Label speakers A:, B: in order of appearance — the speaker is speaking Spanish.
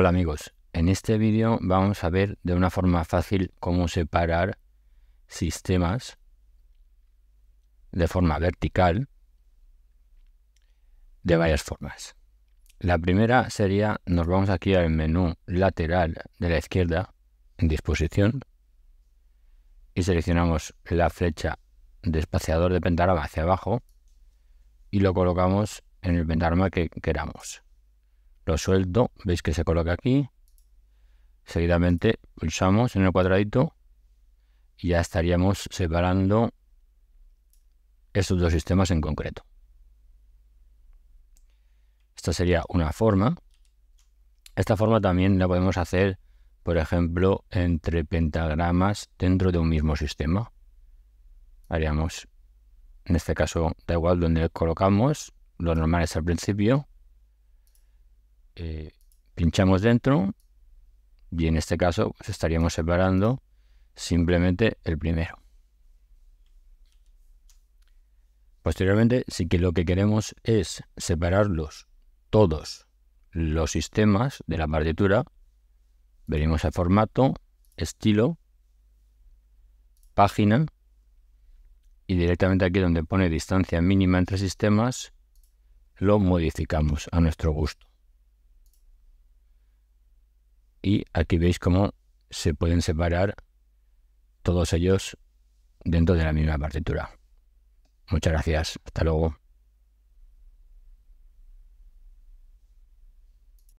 A: Hola amigos, en este vídeo vamos a ver de una forma fácil cómo separar sistemas de forma vertical de varias formas. La primera sería, nos vamos aquí al menú lateral de la izquierda en disposición y seleccionamos la flecha de espaciador de pentagrama hacia abajo y lo colocamos en el pentagrama que queramos. Lo suelto, veis que se coloca aquí. Seguidamente pulsamos en el cuadradito y ya estaríamos separando estos dos sistemas en concreto. Esta sería una forma. Esta forma también la podemos hacer, por ejemplo, entre pentagramas dentro de un mismo sistema. Haríamos, en este caso, da igual donde colocamos, lo normal es al principio. Eh, pinchamos dentro y en este caso pues, estaríamos separando simplemente el primero. Posteriormente, si que lo que queremos es separarlos todos los sistemas de la partitura, venimos a formato, estilo, página y directamente aquí donde pone distancia mínima entre sistemas, lo modificamos a nuestro gusto. Y aquí veis cómo se pueden separar todos ellos dentro de la misma partitura. Muchas gracias. Hasta luego.